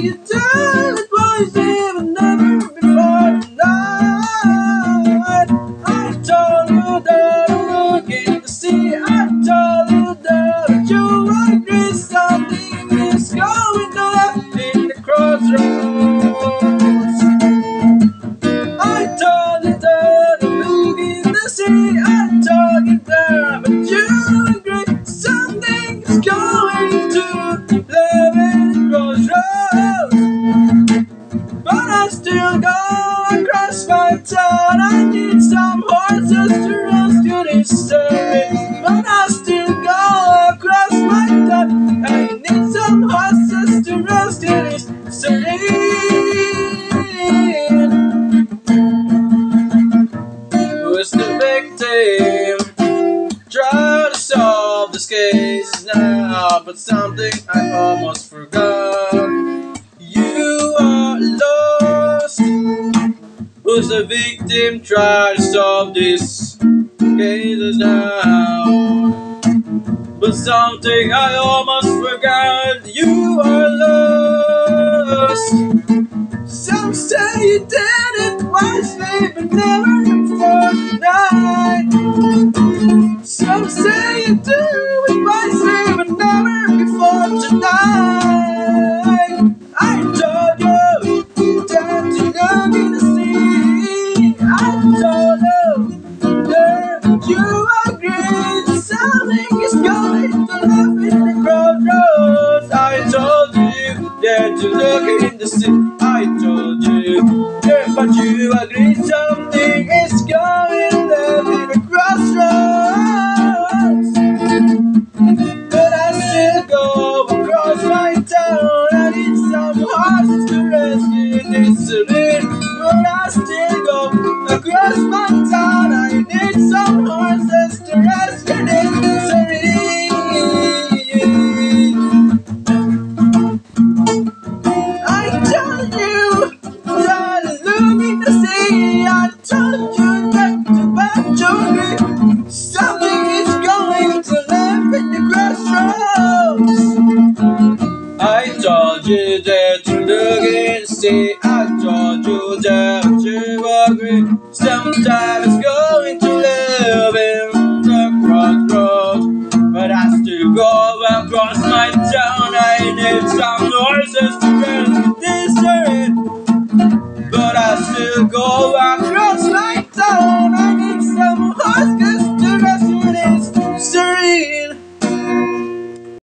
you doing? Case now, but something I almost forgot. You are lost. Who's the victim? Try to solve this case now. But something I almost forgot. You are lost. Some say you did it wisely, but never before tonight. Some say you do look in the sea. I told you, yeah, but you agree something the. I told you that to back to Something is going to live in the crossroads. I told you that to look the sea. I told you that you agree. Sometimes